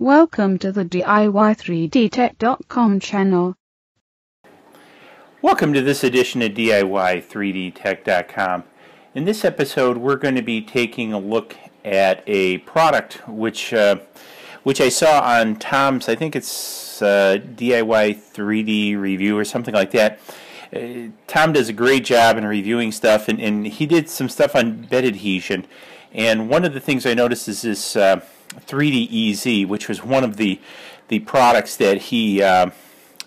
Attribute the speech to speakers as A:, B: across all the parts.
A: Welcome to the DIY3DTech.com channel.
B: Welcome to this edition of DIY3DTech.com. In this episode, we're going to be taking a look at a product which uh, which I saw on Tom's. I think it's uh, DIY 3D review or something like that. Uh, Tom does a great job in reviewing stuff, and, and he did some stuff on bed adhesion. And one of the things I noticed is this 3D-EeZ, which was one of the the products that he uh,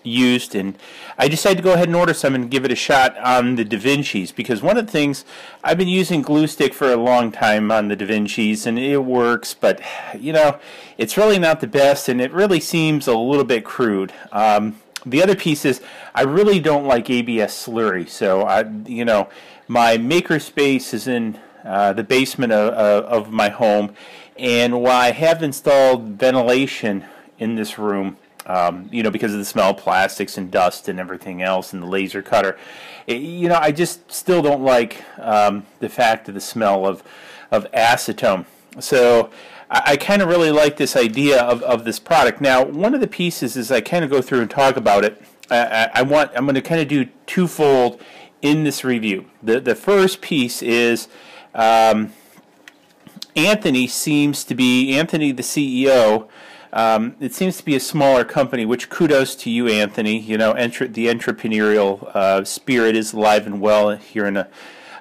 B: used, and I decided to go ahead and order some and give it a shot on the Da Vinci's because one of the things I've been using glue stick for a long time on the Da Vinci's and it works, but you know it's really not the best, and it really seems a little bit crude. Um, the other piece is I really don't like ABS slurry, so I you know my makerspace is in uh, the basement of, of my home and while I have installed ventilation in this room, um, you know, because of the smell of plastics and dust and everything else and the laser cutter, it, you know, I just still don't like um, the fact of the smell of, of acetone. So I, I kind of really like this idea of, of this product. Now, one of the pieces is I kind of go through and talk about it. I, I want I'm going to kind of do twofold in this review. The the first piece is um, Anthony seems to be Anthony, the CEO. Um, it seems to be a smaller company, which kudos to you, Anthony. You know, the entrepreneurial uh, spirit is alive and well here in uh,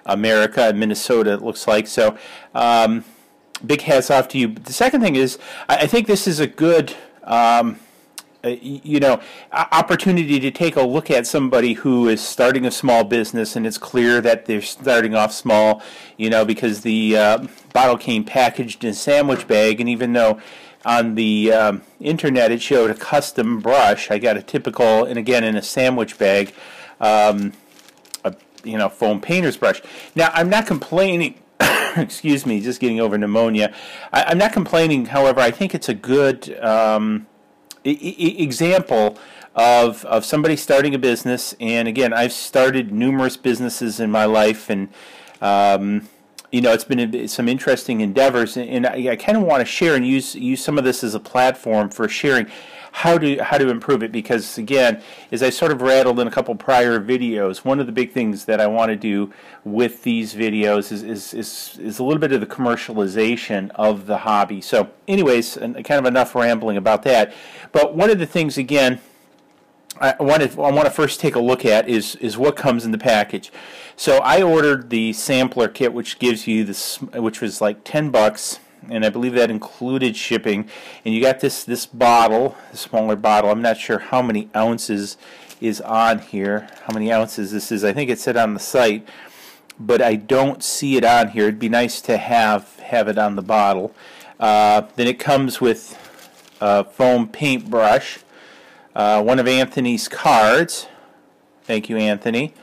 B: America Minnesota. It looks like so. Um, big hats off to you. The second thing is, I, I think this is a good. Um, you know, opportunity to take a look at somebody who is starting a small business, and it's clear that they're starting off small, you know, because the uh, bottle came packaged in a sandwich bag, and even though on the um, internet it showed a custom brush, I got a typical, and again in a sandwich bag, um, a you know foam painter's brush. Now I'm not complaining. excuse me, just getting over pneumonia. I, am not complaining. However, I think it's a good. Um, example of of somebody starting a business. And again, I've started numerous businesses in my life, and um, you know, it's been some interesting endeavors. And I, I kind of want to share and use use some of this as a platform for sharing how to how to improve it because again as I sort of rattled in a couple prior videos one of the big things that I want to do with these videos is is, is, is a little bit of the commercialization of the hobby so anyways and kind of enough rambling about that but one of the things again I want to I want to first take a look at is is what comes in the package. So I ordered the sampler kit, which gives you this, which was like ten bucks, and I believe that included shipping. And you got this this bottle, the smaller bottle. I'm not sure how many ounces is on here. How many ounces this is? I think it said on the site, but I don't see it on here. It'd be nice to have have it on the bottle. Uh, then it comes with a foam paintbrush, uh, one of Anthony's cards. Thank you, Anthony.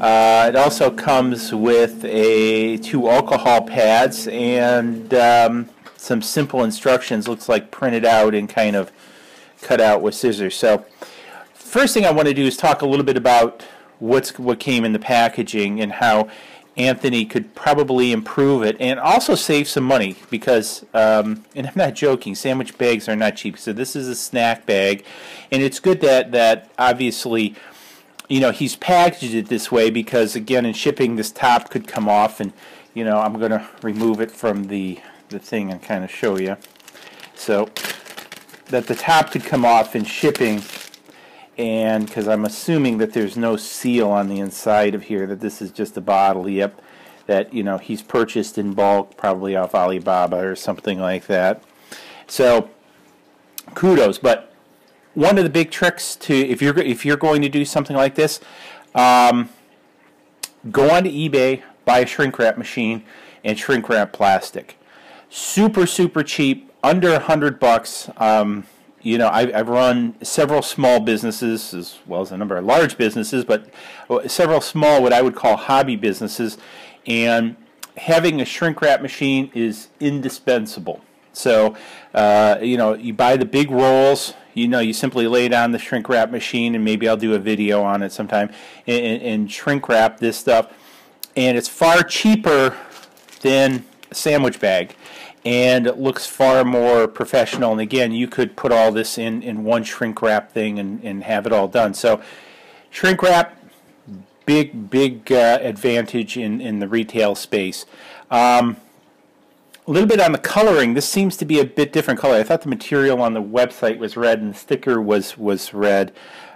B: Uh, it also comes with a two alcohol pads and um, some simple instructions. Looks like printed out and kind of cut out with scissors. So, first thing I want to do is talk a little bit about what's what came in the packaging and how Anthony could probably improve it and also save some money because, um, and I'm not joking, sandwich bags are not cheap. So this is a snack bag, and it's good that that obviously you know, he's packaged it this way because, again, in shipping, this top could come off, and, you know, I'm going to remove it from the, the thing and kind of show you. So, that the top could come off in shipping, and because I'm assuming that there's no seal on the inside of here, that this is just a bottle, yep, that, you know, he's purchased in bulk, probably off Alibaba or something like that. So, kudos, but one of the big tricks to if you're if you're going to do something like this, um, go onto eBay, buy a shrink wrap machine, and shrink wrap plastic. Super super cheap, under a hundred bucks. Um, you know, I've, I've run several small businesses as well as a number of large businesses, but several small, what I would call hobby businesses, and having a shrink wrap machine is indispensable. So, uh, you know, you buy the big rolls, you know, you simply lay it on the shrink wrap machine, and maybe I'll do a video on it sometime, and, and shrink wrap this stuff. And it's far cheaper than a sandwich bag. and it looks far more professional. And again, you could put all this in, in one shrink wrap thing and, and have it all done. So shrink wrap, big, big uh, advantage in, in the retail space. Um, a little bit on the coloring. This seems to be a bit different color. I thought the material on the website was red and the sticker was, was red.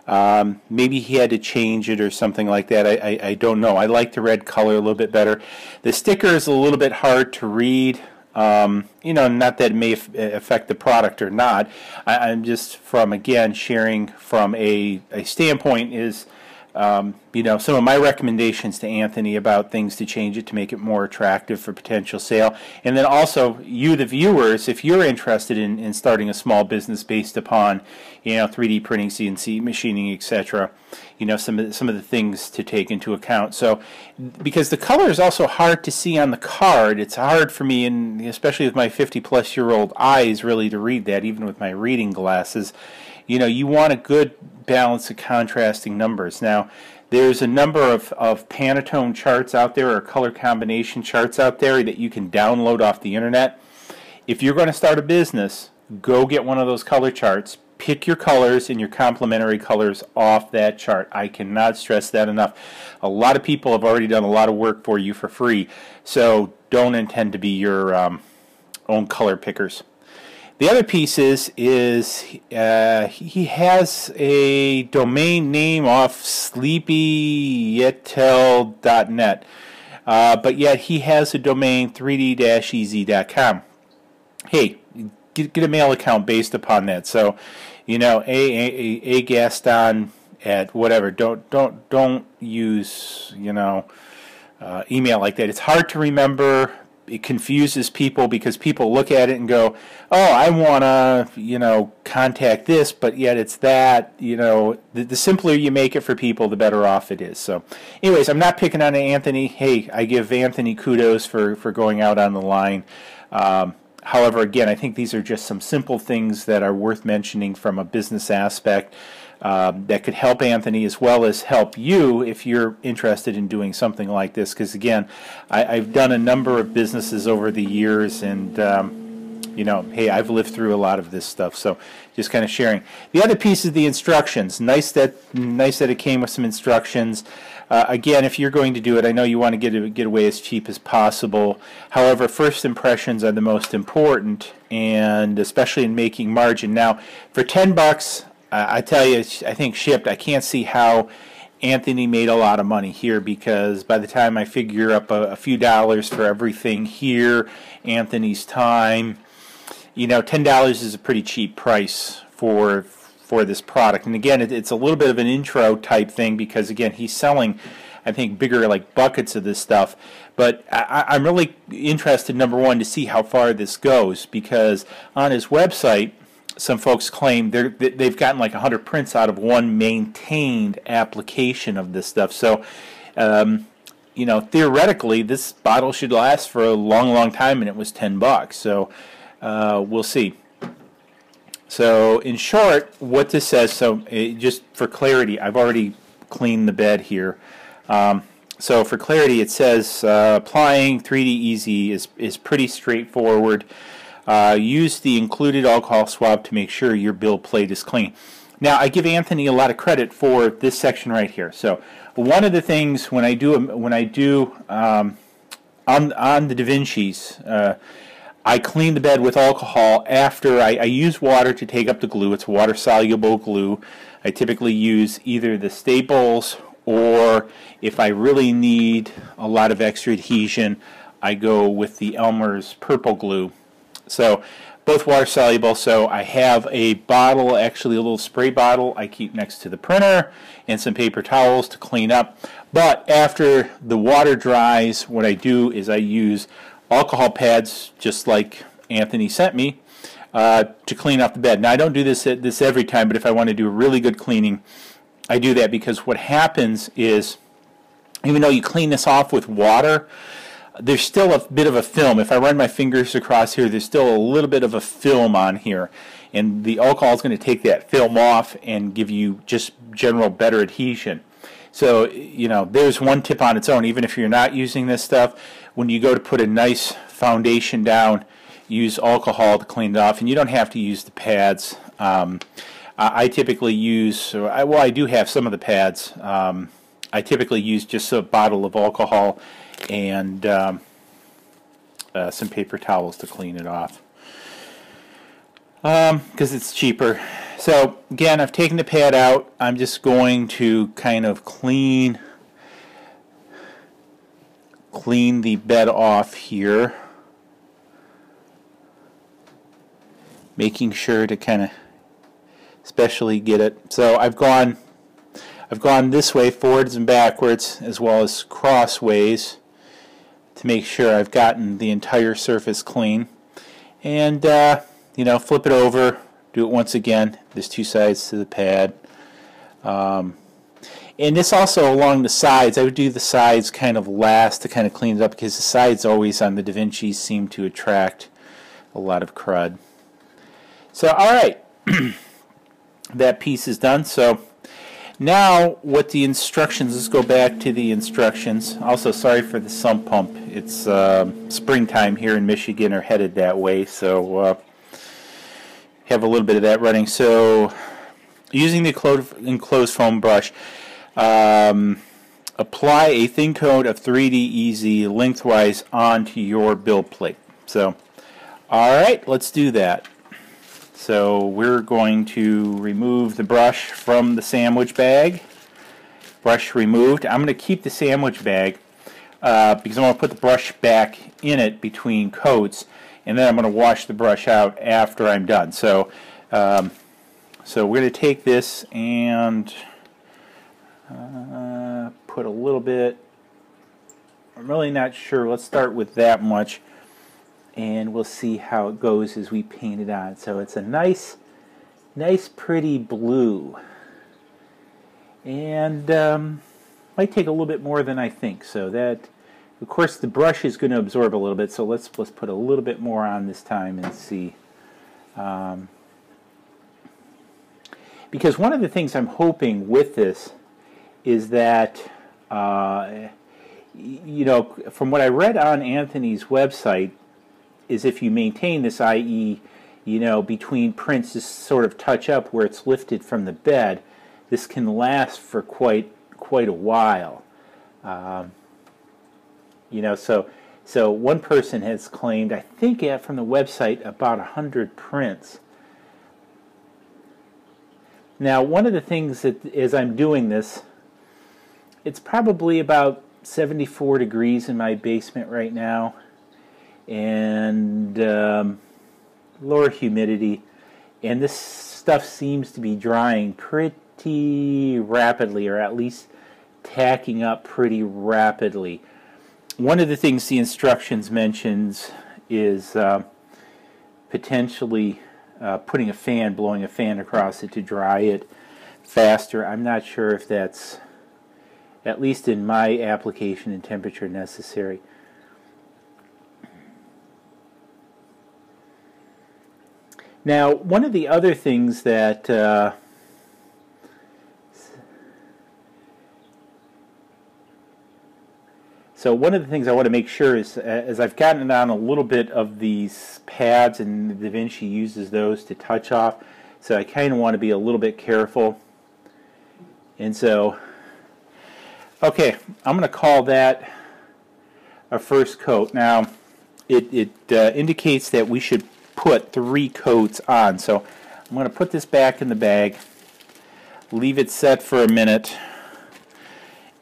B: Um, maybe he had to change it or something like that. I, I, I, don't know. I like the red color a little bit better. The sticker is a little bit hard to read. Um, you know, not that it may affect the product or not. I, am just from, again, sharing from a, a standpoint is um, you know, some of my recommendations to Anthony about things to change it to make it more attractive for potential sale. And then also, you, the viewers, if you're interested in, in starting a small business based upon, you know, 3D printing, CNC machining, etc., you know, some of, the, some of the things to take into account. So, because the color is also hard to see on the card, it's hard for me, and especially with my 50 plus year old eyes, really to read that, even with my reading glasses you know, you want a good balance of contrasting numbers. Now, there's a number of, of Pantone charts out there or color combination charts out there that you can download off the internet. If you're going to start a business, go get one of those color charts. Pick your colors and your complementary colors off that chart. I cannot stress that enough. A lot of people have already done a lot of work for you for free, so don't intend to be your um, own color pickers. The other piece is, is uh, he has a domain name off sleepyetel.net, uh, but yet he has a domain 3d-eez.com. Hey, get, get a mail account based upon that. So, you know, a, a, a Gaston at whatever. Don't don't don't use you know uh, email like that. It's hard to remember it confuses people because people look at it and go, "Oh, I want to, you know, contact this, but yet it's that." You know, the, the, simpler you make it for people, the better off it is. So, anyways, I'm not picking on Anthony. Hey, I give Anthony kudos for for going out on the line. Um, however, again, I think these are just some simple things that are worth mentioning from a business aspect um, that could help Anthony as well as help you if you're interested in doing something like this. Because again, I, have done a number of businesses over the years, and um, you know, hey, I've lived through a lot of this stuff. So just kind of sharing. The other piece is the instructions. Nice that nice that it came with some instructions. Uh, again, if you're going to do it, I know you want to get get away as cheap as possible. However, first impressions are the most important, and especially in making margin. Now, for ten bucks, I tell you, I think shipped. I can't see how Anthony made a lot of money here because by the time I figure up a, a few dollars for everything here, Anthony's time, you know, ten dollars is a pretty cheap price for for this product. And again, it, it's a little bit of an intro type thing because again, he's selling, I think, bigger like buckets of this stuff. But I, I'm really interested, number one, to see how far this goes because on his website some folks claim they're, they've gotten like 100 prints out of one maintained application of this stuff. So, um, you know, theoretically, this bottle should last for a long, long time, and it was 10 bucks. So, uh, we'll see. So, in short, what this says, so it, just for clarity, I've already cleaned the bed here. Um, so, for clarity, it says uh, applying 3D-EeZ is, is pretty straightforward. Uh, use the included alcohol swab to make sure your build plate is clean. Now, I give Anthony a lot of credit for this section right here. So, one of the things when I do when I do um, on on the Da Vinci's, uh, I clean the bed with alcohol after I, I use water to take up the glue. It's water soluble glue. I typically use either the Staples or if I really need a lot of extra adhesion, I go with the Elmer's purple glue. So both water soluble. So I have a bottle, actually a little spray bottle I keep next to the printer and some paper towels to clean up. But after the water dries, what I do is I use alcohol pads just like Anthony sent me uh, to clean off the bed. Now I don't do this this every time, but if I want to do a really good cleaning, I do that because what happens is even though you clean this off with water, there's still a bit of a film. If I run my fingers across here, there's still a little bit of a film on here. And the alcohol is going to take that film off and give you just general better adhesion. So, you know, there's one tip on its own. Even if you're not using this stuff, when you go to put a nice foundation down, use alcohol to clean it off, and you don't have to use the pads. Um, I, typically use, well, I do have some of the pads. Um, I typically use just a bottle of alcohol and um, uh, some paper towels to clean it off because um, it's cheaper. So again, I've taken the pad out. I'm just going to kind of clean clean the bed off here. Making sure to kind of especially get it. So I've gone I've gone this way forwards and backwards as well as crossways to make sure I've gotten the entire surface clean. And uh, you know, flip it over, do it once again. There's two sides to the pad. Um, and this also along the sides, I would do the sides kind of last to kind of clean it up because the sides always on the Da Vinci seem to attract a lot of crud. So, alright, that piece is done. So, now what the instructions, let's go back to the instructions. Also, sorry for the sump pump. It's uh, springtime here in Michigan or headed that way, so uh, have a little bit of that running. So, using the enclosed foam brush, um, apply a thin coat of 3D-EeZ lengthwise onto your build plate. So, alright, let's do that. So we're going to remove the brush from the sandwich bag. Brush removed. I'm going to keep the sandwich bag uh, because I'm going to put the brush back in it between coats and then I'm going to wash the brush out after I'm done. So, um, so we're going to take this and uh, put a little bit. I'm really not sure. Let's start with that much, and we'll see how it goes as we paint it on. So it's a nice, nice, pretty blue, and um, might take a little bit more than I think. So that of course, the brush is going to absorb a little bit, so let's, let's put a little bit more on this time and see. Um, because one of the things I'm hoping with this is that, uh, you know, from what I read on Anthony's website, is if you maintain this, i.e., you know, between prints, this sort of touch up where it's lifted from the bed, this can last for quite quite a while. Um, you know, so so one person has claimed, I think from the website, about a hundred prints. Now, one of the things that as I'm doing this, it's probably about 74 degrees in my basement right now, and um, lower humidity, and this stuff seems to be drying pretty rapidly, or at least tacking up pretty rapidly one of the things the instructions mentions is uh, potentially uh, putting a fan, blowing a fan across it to dry it faster. I'm not sure if that's, at least in my application and temperature, necessary. Now, one of the other things that uh, So one of the things I want to make sure is, as I've gotten on a little bit of these pads, and Da Vinci uses those to touch off, so I kind of want to be a little bit careful. And so, okay, I'm going to call that a first coat. Now, it, it uh, indicates that we should put three coats on. So I'm going to put this back in the bag, leave it set for a minute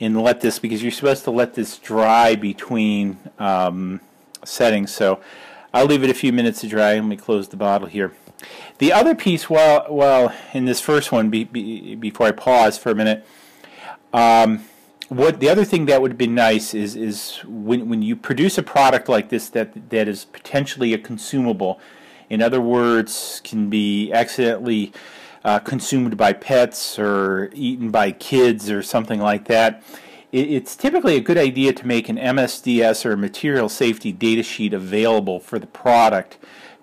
B: and let this because you're supposed to let this dry between um, settings. So I'll leave it a few minutes to dry. Let me close the bottle here. The other piece, while while in this first one, be, be, before I pause for a minute, um, what the other thing that would be nice is is when when you produce a product like this that that is potentially a consumable, in other words, can be accidentally uh, consumed by pets or eaten by kids or something like that, it's typically a good idea to make an MSDS or material safety data sheet available for the product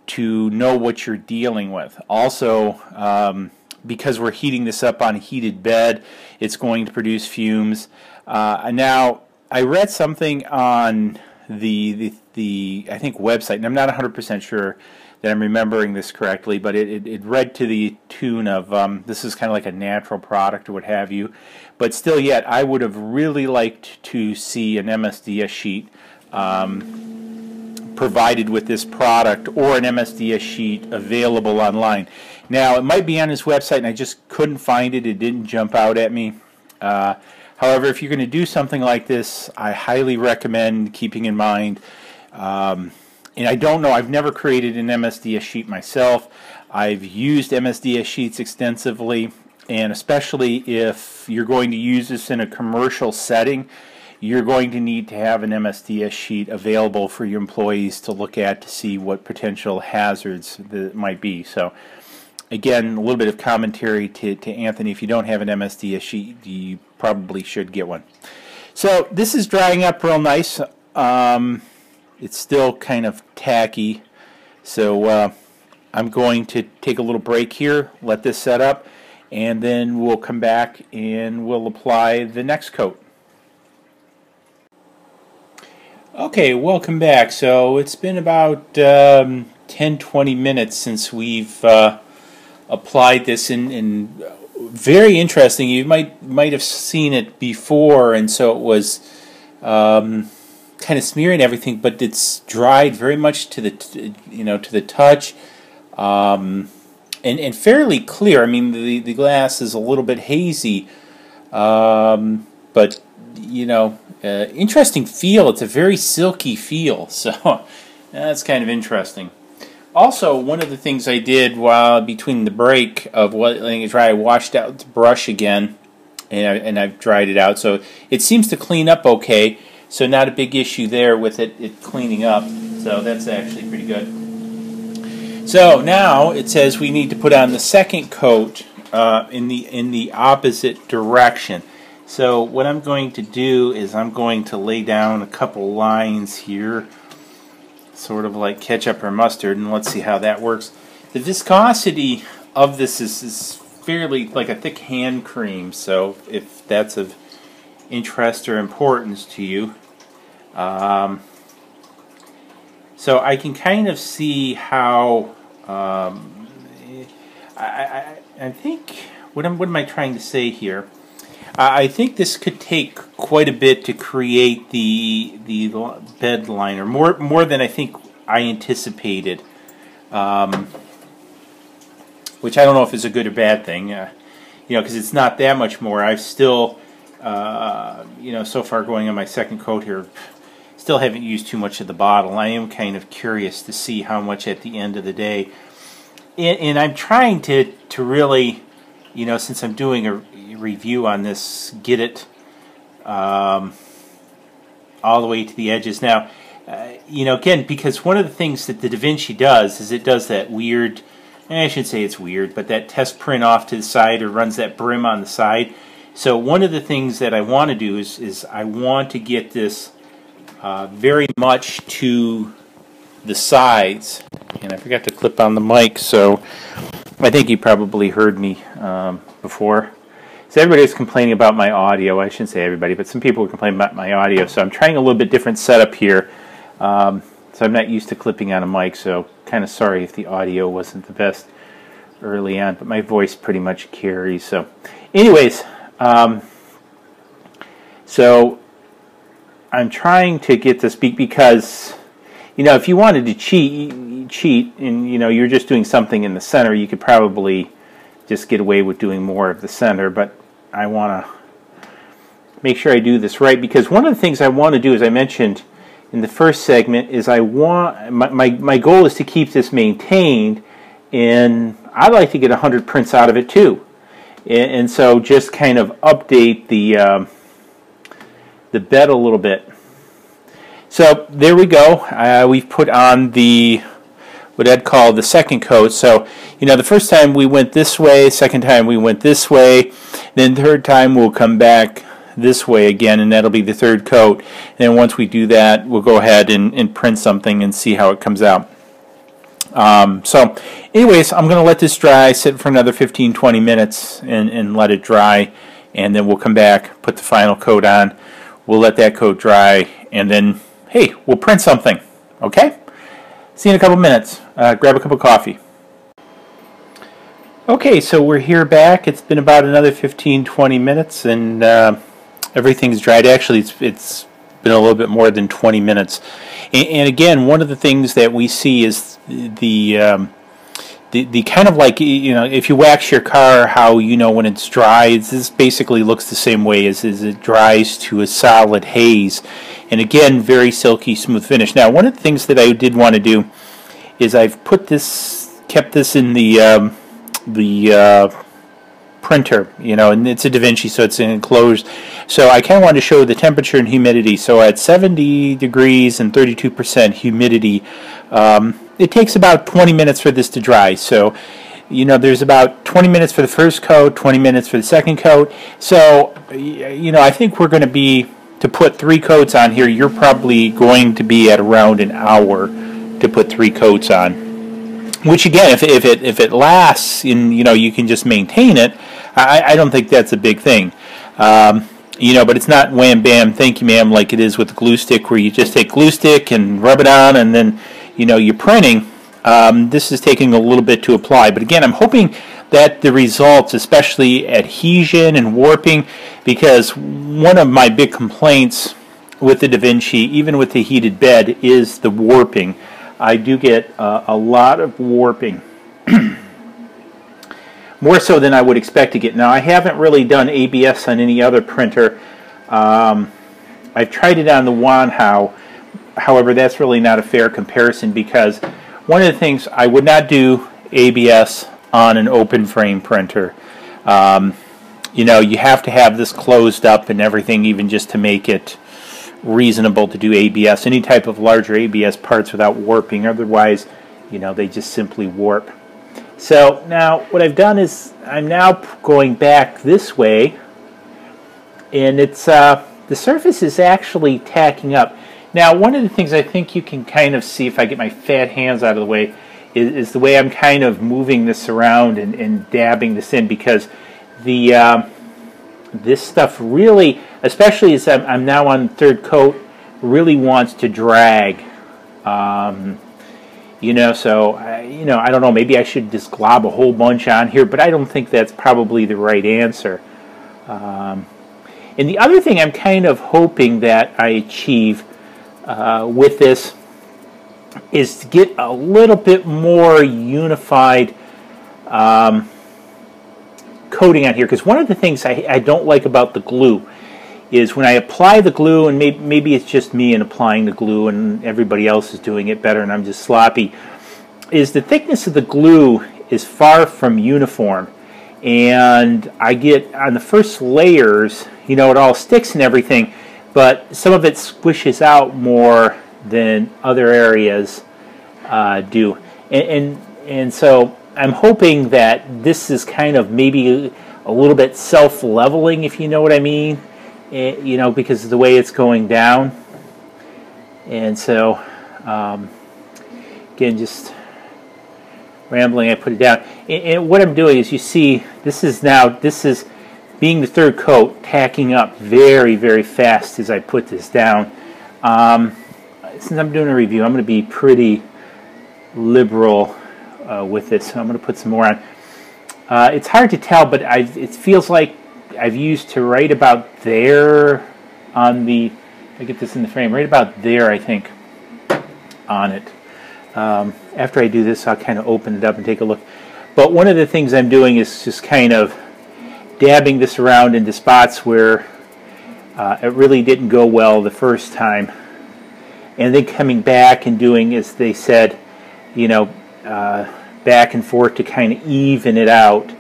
B: to know what you're dealing with. Also, um, because we're heating this up on a heated bed, it's going to produce fumes. Uh, now, I read something on the, the, the I think website, and I'm not 100% sure that I'm remembering this correctly, but it, it, it read to the tune of um, this is kind of like a natural product or what have you. But still, yet, I would have really liked to see an MSDS sheet um, provided with this product or an MSDS sheet available online. Now, it might be on his website, and I just couldn't find it. It didn't jump out at me. Uh, however, if you're going to do something like this, I highly recommend keeping in mind. Um, and I don't know, I've never created an MSDS sheet myself. I've used MSDS sheets extensively, and especially if you're going to use this in a commercial setting, you're going to need to have an MSDS sheet available for your employees to look at to see what potential hazards that might be. So, again, a little bit of commentary to, to Anthony. If you don't have an MSDS sheet, you probably should get one. So, this is drying up real nice. Um, it's still kind of tacky. So uh, I'm going to take a little break here, let this set up, and then we'll come back and we'll apply the next coat. Okay, welcome back. So it's been about um, 10 20 minutes since we've uh, applied this, and, very interesting. You might might have seen it before, and so it was. Um, kind of smearing everything, but it's dried very much to the you know to the touch, um, and and fairly clear. I mean, the the glass is a little bit hazy, um, but you know, uh, interesting feel. It's a very silky feel, so that's kind of interesting. Also, one of the things I did while between the break of letting it dry, I washed out the brush again, and I, and I've dried it out, so it seems to clean up okay. So not a big issue there with it, it cleaning up. So that's actually pretty good. So now it says we need to put on the second coat uh, in the in the opposite direction. So what I'm going to do is I'm going to lay down a couple lines here, sort of like ketchup or mustard, and let's see how that works. The viscosity of this is, is fairly like a thick hand cream, so if that's of interest or importance to you. Um, so I can kind of see how um, I, I, I, think what am, what am I trying to say here? I think this could take quite a bit to create the the bed liner more more than I think I anticipated. Um, which I don't know if is a good or bad thing, uh, you know, because it's not that much more. I've still uh, you know, so far going on my second coat here, still haven't used too much of the bottle. I am kind of curious to see how much at the end of the day. And, and I'm trying to, to really, you know, since I'm doing a review on this, get it um, all the way to the edges. Now, uh, you know, again, because one of the things that the Da Vinci does is it does that weird, I should say it's weird, but that test print off to the side or runs that brim on the side so one of the things that I want to do is, is I want to get this uh, very much to the sides. And I forgot to clip on the mic, so I think you probably heard me um, before. So everybody's complaining about my audio. I shouldn't say everybody, but some people were complaining about my audio. So I'm trying a little bit different setup here. Um, so I'm not used to clipping on a mic, so kind of sorry if the audio wasn't the best early on, but my voice pretty much carries. So anyways, um, so I'm trying to get to speak because, you know, if you wanted to cheat, cheat, and you know you're just doing something in the center, you could probably just get away with doing more of the center. But I want to make sure I do this right because one of the things I want to do, as I mentioned in the first segment, is I want my my, my goal is to keep this maintained, and I'd like to get 100 prints out of it too and so just kind of update the um, the bed a little bit. So there we go. Uh, we've put on the what I'd call the second coat. So you know the first time we went this way, second time we went this way, then third time we'll come back this way again, and that'll be the third coat. And once we do that, we'll go ahead and, and print something and see how it comes out. Um, so anyways, I'm going to let this dry, sit for another 15-20 minutes and, and let it dry. And then we'll come back, put the final coat on. We'll let that coat dry. And then hey, we'll print something. Okay? See you in a couple minutes. Uh, grab a cup of coffee. Okay, so we're here back. It's been about another 15, 20 minutes, and uh, everything's dried. Actually, it's, it's been a little bit more than 20 minutes. And, and again, one of the things that we see is the um, the, the kind of like you know if you wax your car how you know when it's dry this basically looks the same way as, as it dries to a solid haze. And again very silky smooth finish. Now one of the things that I did want to do is I've put this kept this in the um, the uh, printer you know and it's a DaVinci so it's enclosed so I kind of wanted to show the temperature and humidity so at 70 degrees and 32% humidity um, it takes about 20 minutes for this to dry. So, you know, there's about 20 minutes for the first coat, 20 minutes for the second coat. So, you know, I think we're going to be, to put three coats on here, you're probably going to be at around an hour to put three coats on. Which again, if, if it if it lasts and you know you can just maintain it, I, I don't think that's a big thing. Um, you know, but it's not wham bam, thank you ma'am, like it is with glue stick, where you just take glue stick and rub it on, and then you know, you're printing, um, this is taking a little bit to apply. But again, I'm hoping that the results, especially adhesion and warping, because one of my big complaints with the DaVinci, even with the heated bed, is the warping. I do get uh, a lot of warping. More so than I would expect to get. Now, I haven't really done ABS on any other printer. Um, I've tried it on the Wanhao, However, that's really not a fair comparison because one of the things I would not do ABS on an open frame printer. Um, you know, you have to have this closed up and everything even just to make it reasonable to do ABS. Any type of larger ABS parts without warping, otherwise, you know, they just simply warp. So now what I've done is I'm now going back this way and it's uh, the surface is actually tacking up. Now, one of the things I think you can kind of see if I get my fat hands out of the way is, is the way I'm kind of moving this around and, and dabbing this in because the um, this stuff really, especially as I'm, I'm, now on third coat, really wants to drag. Um, you know, so you know, I don't know. Maybe I should just glob a whole bunch on here, but I don't think that's probably the right answer. Um, and the other thing I'm kind of hoping that I achieve uh, with this is to get a little bit more unified um, coating on here because one of the things I, I, don't like about the glue is when I apply the glue and maybe, maybe it's just me and applying the glue and everybody else is doing it better and I'm just sloppy is the thickness of the glue is far from uniform and I get on the first layers you know it all sticks and everything but some of it squishes out more than other areas uh, do. And, and, and so I'm hoping that this is kind of maybe a little bit self-leveling, if you know what I mean. It, eh, you know, because of the way it's going down. And so, um, again, just rambling, I put it down. And, and what I'm doing is, you see, this is now, this is being the third coat, tacking up very, very fast as I put this down. Um, since I'm doing a review, I'm going to be pretty liberal uh, with it, so I'm going to put some more on. Uh, it's hard to tell, but I've, it feels like I've used to right about there on the, I get this in the frame, right about there, I think, on it. Um, after I do this, I'll kind of open it up and take a look. But one of the things I'm doing is just kind of dabbing this around into spots where uh, it really didn't go well the first time. And then coming back and doing, as they said, you know, uh, back and forth to kind of even it out.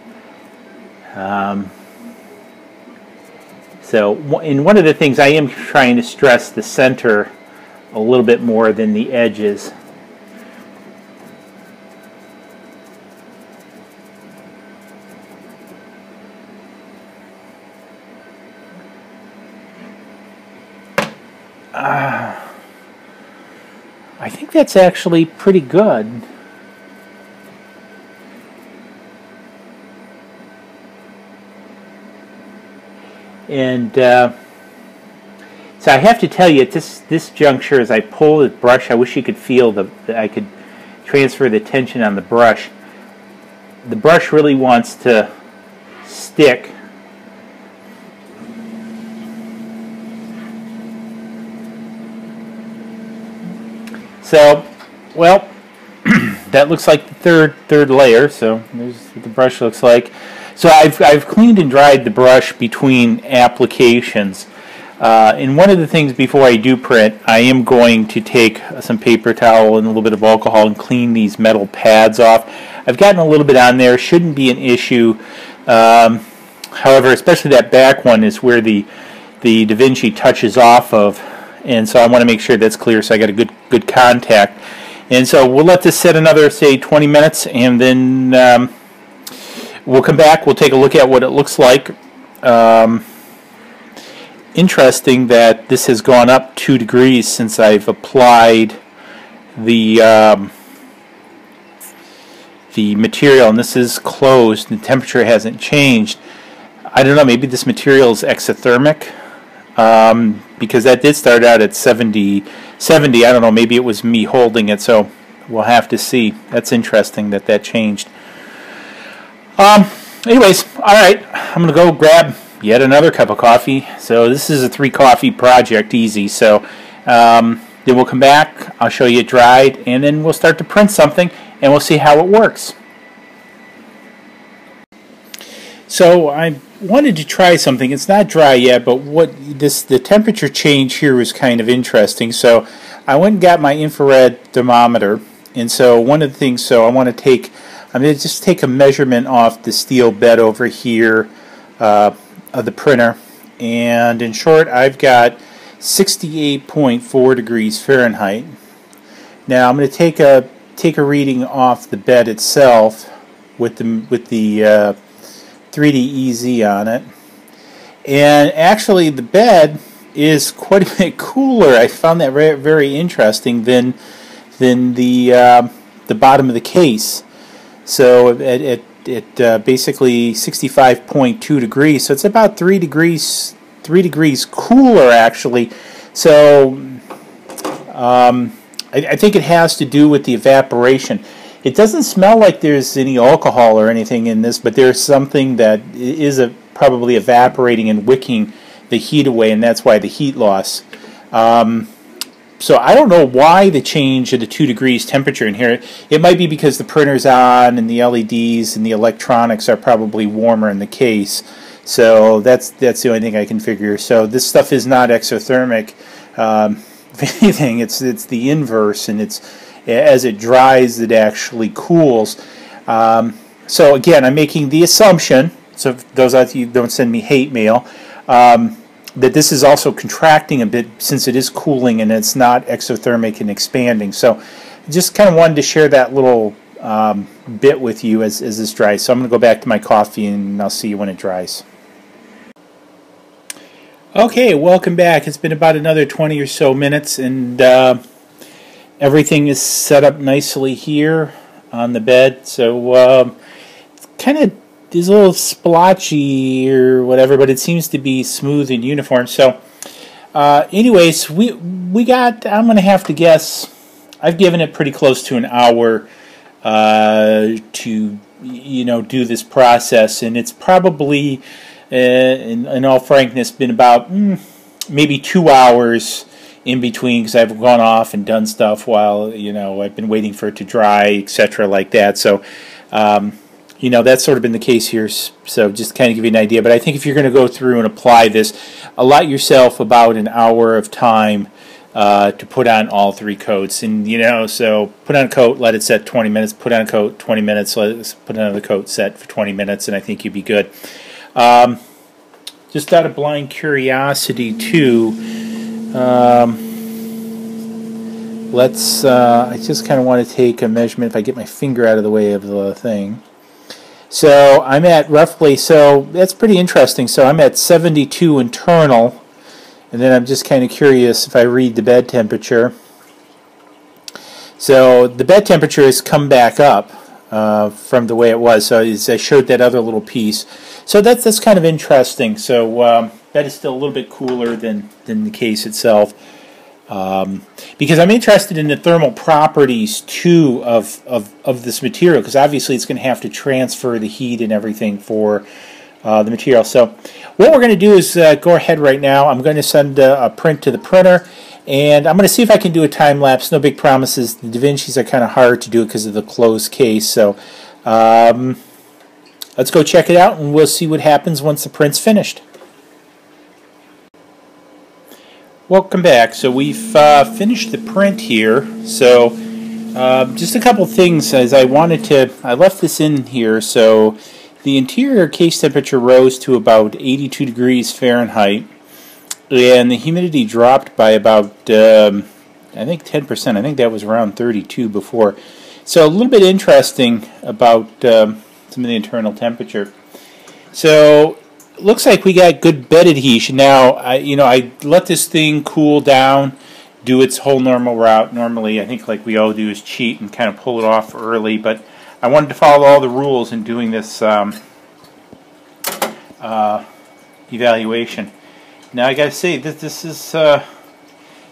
B: Um, so, in one of the things I am trying to stress the center a little bit more than the edges. Uh, I think that's actually pretty good. And uh, So I have to tell you, at this this juncture, as I pull the brush, I wish you could feel the, the I could transfer the tension on the brush. The brush really wants to stick So, well, that looks like the third third layer. So there's what the brush looks like. So I've I've cleaned and dried the brush between applications. Uh, and one of the things before I do print, I am going to take some paper towel and a little bit of alcohol and clean these metal pads off. I've gotten a little bit on there, shouldn't be an issue. Um, however, especially that back one is where the the Da Vinci touches off of and so I want to make sure that's clear so I got a good good contact and so we'll let this sit another say 20 minutes and then um, we'll come back we'll take a look at what it looks like um, interesting that this has gone up two degrees since I've applied the um, the material and this is closed the temperature hasn't changed I don't know maybe this material is exothermic um, because that did start out at 70, 70. I don't know, maybe it was me holding it, so we'll have to see. That's interesting that that changed. Um, anyways, all right, I'm going to go grab yet another cup of coffee. So this is a three coffee project, easy. So um, then we'll come back, I'll show you it dried, and then we'll start to print something, and we'll see how it works. So I wanted to try something. It's not dry yet, but what this the temperature change here was kind of interesting. So I went and got my infrared thermometer, and so one of the things. So I want to take. I'm going to just take a measurement off the steel bed over here uh, of the printer, and in short, I've got 68.4 degrees Fahrenheit. Now I'm going to take a take a reading off the bed itself with the with the uh, 3D-EeZ on it. And actually, the bed is quite a bit cooler. I found that very, very interesting than than the uh, the bottom of the case. So at, at, at uh, basically 65.2 degrees, so it's about three degrees three degrees cooler actually. So um, I, I think it has to do with the evaporation. It doesn't smell like there's any alcohol or anything in this, but there's something that is a, probably evaporating and wicking the heat away, and that's why the heat loss. Um, so I don't know why the change of the two degrees temperature in here. It might be because the printer's on and the LEDs and the electronics are probably warmer in the case. So that's that's the only thing I can figure. So this stuff is not exothermic. Um, if anything, it's it's the inverse, and it's as it dries, it actually cools. Um, so again, I'm making the assumption, so those of you don't send me hate mail, um, that this is also contracting a bit since it is cooling and it's not exothermic and expanding. So just kind of wanted to share that little um, bit with you as, as this dries. So I'm going to go back to my coffee and I'll see you when it dries. Okay, welcome back. It's been about another 20 or so minutes and uh, everything is set up nicely here on the bed. So um, it's kind of is a little splotchy or whatever, but it seems to be smooth and uniform. So, uh, anyways, we we got. I'm going to have to guess. I've given it pretty close to an hour uh, to you know do this process, and it's probably, uh, in, in, all frankness, been about mm, maybe two hours in between because I've gone off and done stuff while you know I've been waiting for it to dry, etc., like that. So, um, you know, that's sort of been the case here. So, just kind of give you an idea. But I think if you're going to go through and apply this, allot yourself about an hour of time. Uh, to put on all three coats, and you know, so put on a coat, let it set 20 minutes. Put on a coat, 20 minutes. Let it put another coat, set for 20 minutes, and I think you'd be good. Um, just out of blind curiosity, too, um, let's, uh, I just kind of want to take a measurement if I get my finger out of the way of the thing. So I'm at roughly, so that's pretty interesting. So I'm at 72 internal, and then I'm just kind of curious if I read the bed temperature. So the bed temperature has come back up uh, from the way it was. So I showed that other little piece. So that's that's kind of interesting. So um, bed is still a little bit cooler than, than the case itself. Um, because I'm interested in the thermal properties too of, of, of this material because obviously it's going to have to transfer the heat and everything for uh, the material. So what we're going to do is uh, go ahead right now. I'm going to send a, a print to the printer and I'm going to see if I can do a time lapse. No big promises. The DaVinci's are kind of hard to do because of the closed case. So um, let's go check it out and we'll see what happens once the print's finished. Welcome back. So we've uh, finished the print here. So uh, just a couple things as I wanted to, I left this in here. So the interior case temperature rose to about 82 degrees Fahrenheit and the humidity dropped by about, um, I think 10%. I think that was around 32 before. So a little bit interesting about um, some of the internal temperature. So looks like we got good bed adhesion. Now, I, you know, I let this thing cool down, do its whole normal route. Normally, I think like we all do is cheat and kind of pull it off early, but I wanted to follow all the rules in doing this um, uh, evaluation. Now, I got to say that this is uh,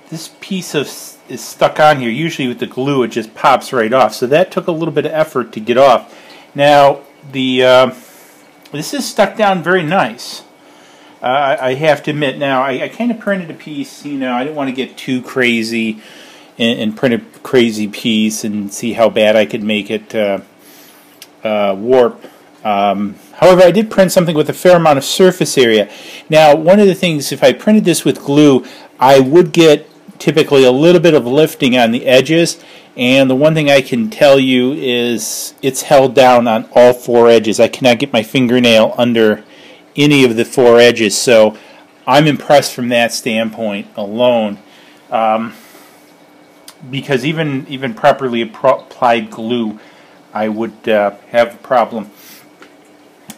B: this piece of is stuck on here. Usually with the glue, it just pops right off. So that took a little bit of effort to get off. Now, the uh, this is stuck down very nice. Uh, I have to admit. Now, I, I kind of printed a piece. You know, I didn't want to get too crazy and, and, print a crazy piece and see how bad I could make it uh, uh, warp. Um, however, I did print something with a fair amount of surface area. Now, one of the things, if I printed this with glue, I would get typically a little bit of lifting on the edges and the one thing I can tell you is it's held down on all four edges. I cannot get my fingernail under any of the four edges. So I'm impressed from that standpoint alone. Um, because even even properly applied glue, I would uh, have a problem.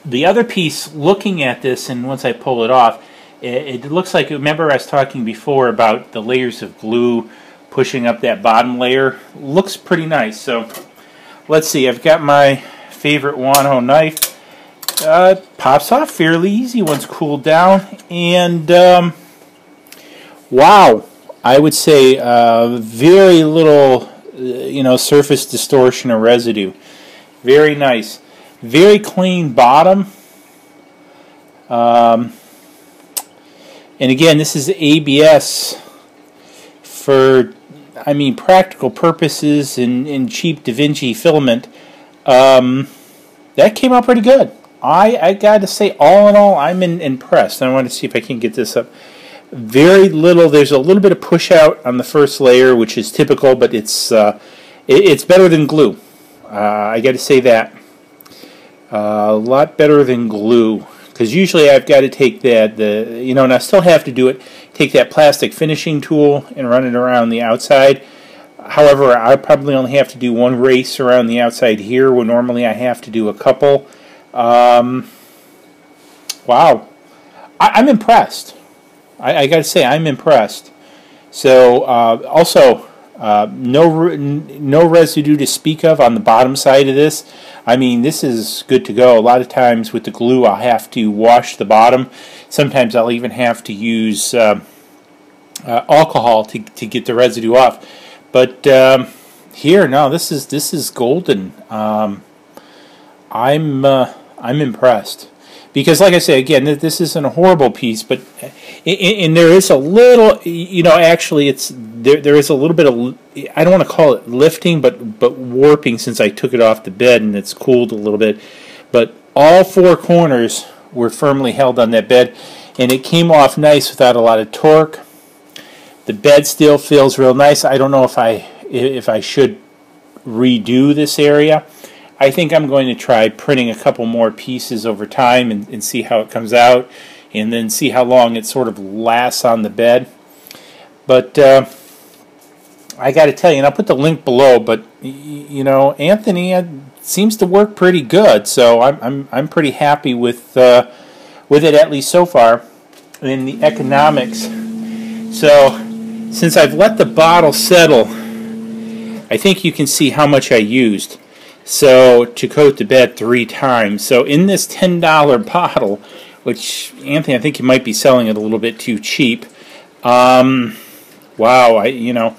B: The other piece, looking at this, and once I pull it off, it, it looks like, remember I was talking before about the layers of glue pushing up that bottom layer. Looks pretty nice. So let's see. I've got my favorite Wanhao knife. Uh, pops off fairly easy once cooled down. And um, wow, I would say uh, very little, uh, you know, surface distortion or residue. Very nice. Very clean bottom. Um, and again, this is ABS for I mean, practical purposes and, and cheap Da Vinci filament, um, that came out pretty good. I, I got to say, all in all, I'm in, impressed. I want to see if I can get this up. Very little. There's a little bit of push out on the first layer, which is typical, but it's uh, it, it's better than glue. Uh, I got to say that. Uh, a lot better than glue because usually I've got to take that the you know and I still have to do it take that plastic finishing tool and run it around the outside. However I probably only have to do one race around the outside here where normally I have to do a couple. Um, wow. I, am I'm impressed. I, I, gotta say I'm impressed. So uh, also uh, no no residue to speak of on the bottom side of this I mean, this is good to go. A lot of times with the glue, I'll have to wash the bottom. Sometimes I'll even have to use uh, uh, alcohol to, to get the residue off. But um, here, no, this is this is golden. Um, I'm uh, I'm impressed because like I say again this isn't a horrible piece but and there is a little you know actually it's there there is a little bit of I don't want to call it lifting but but warping since I took it off the bed and it's cooled a little bit. But all four corners were firmly held on that bed and it came off nice without a lot of torque. The bed still feels real nice. I don't know if I if I should redo this area. I think I'm going to try printing a couple more pieces over time and, and see how it comes out and then see how long it sort of lasts on the bed. But uh, I got to tell you, and I'll put the link below, but you know, Anthony uh, seems to work pretty good, so I'm I'm I'm pretty happy with uh, with it at least so far. In the economics, so since I've let the bottle settle, I think you can see how much I used. So to coat the bed three times. So in this $10 bottle, which Anthony, I think you might be selling it a little bit too cheap. Um, wow, I you know,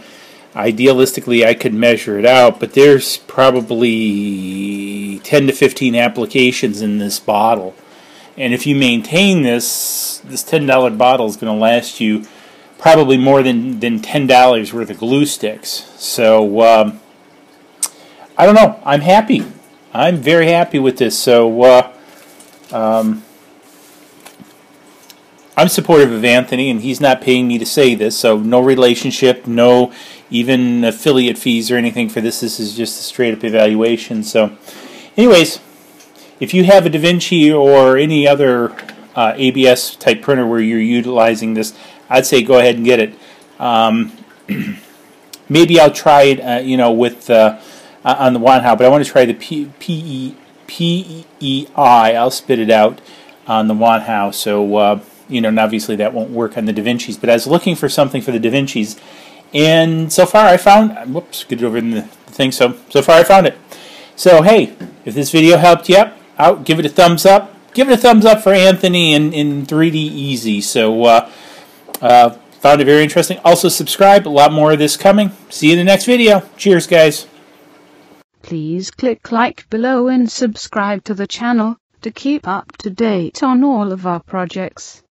B: idealistically I could measure it out, but there's probably 10 to 15 applications in this bottle. And if you maintain this, this $10 bottle is going to last you probably more than, than $10 worth of glue sticks. So, um, I don't know. I'm happy. I'm very happy with this. So, uh, um, I'm supportive of Anthony, and he's not paying me to say this, so no relationship, no even affiliate fees or anything for this. This is just a straight up evaluation. So, anyways, if you have a DaVinci or any other uh, ABS type printer where you're utilizing this, I'd say go ahead and get it. Um, maybe I'll try it, uh, you know, with uh, on the Wanhao, but I want to try the P P P E I. I'll spit it out on the Wanhao. So uh, you know, and obviously that won't work on the DaVincis. But I was looking for something for the DaVincis, and so far I found. Whoops, get it over in the thing. So so far I found it. So hey, if this video helped you out, give it a thumbs up. Give it a thumbs up for Anthony in, in 3D-EeZ. So uh, uh, found it very interesting. Also subscribe. A lot more of this coming. See you in the next video. Cheers, guys.
A: Please click like below and subscribe to the channel to keep up to date on all of our projects.